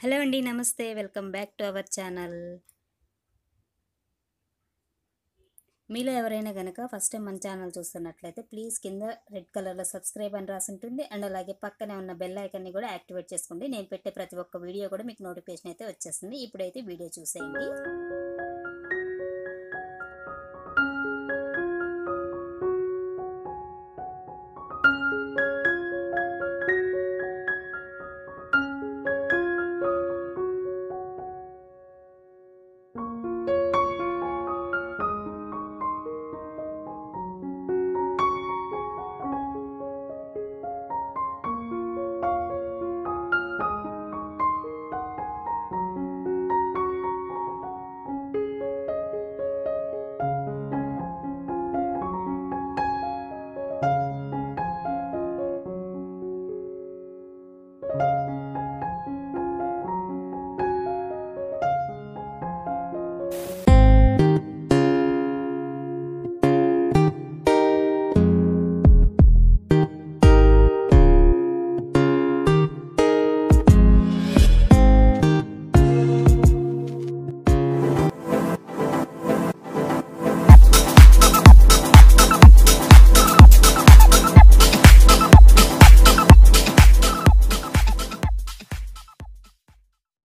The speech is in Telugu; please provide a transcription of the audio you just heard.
హలో అండి నమస్తే. Welcome back to our channel. మీలో ఎవరైనా కనుక ఫస్ట్ టైం మన ఛానల్ చూస్తున్నట్లయితే ప్లీజ్ కింద రెడ్ కలర్లో సబ్స్క్రైబ్ అని రాసి ఉంటుంది అండ్ అలాగే పక్కనే ఉన్న బెల్ ఐకన్ని కూడా యాక్టివేట్ చేసుకోండి. నేను పెట్టే ప్రతి ఒక్క వీడియో కూడా మీకు నోటిఫికేషన్ అయితే వచ్చేస్తుంది. ఇప్పుడైతే వీడియో చూసేయండి.